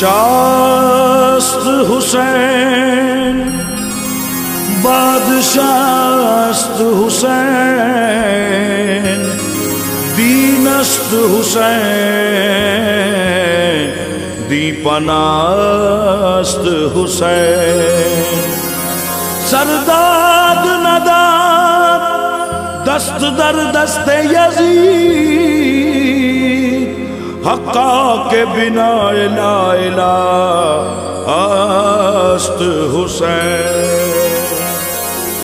شاست حسین، بادشاست حسین، دینست حسین دی پناست حسین۔ سرداد نداد دست در دست یزید حقا کے بنا الہ الہ است حسین